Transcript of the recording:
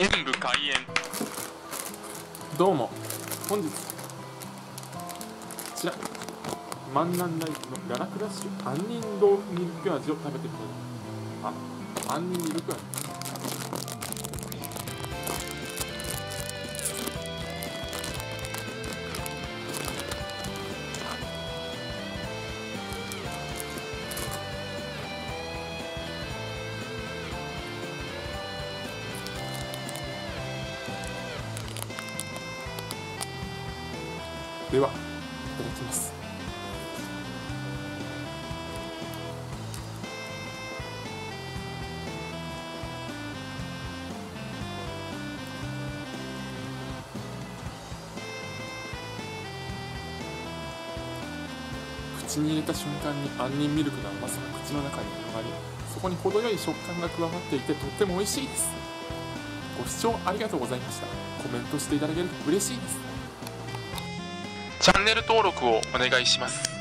演武開演。どうも。本日。こちら。万南ライフのガラクラッシュ杏仁豆腐ミルク味を食べてみたい。あ杏仁ミルク味。ではいただきます。口に入れた瞬間に杏仁ミルクの甘さが口の中に広がりそこに程よい食感が加わっていてとっても美味しいです。ご視聴ありがとうございました。コメントしていただけると嬉しいです。チャンネル登録をお願いします。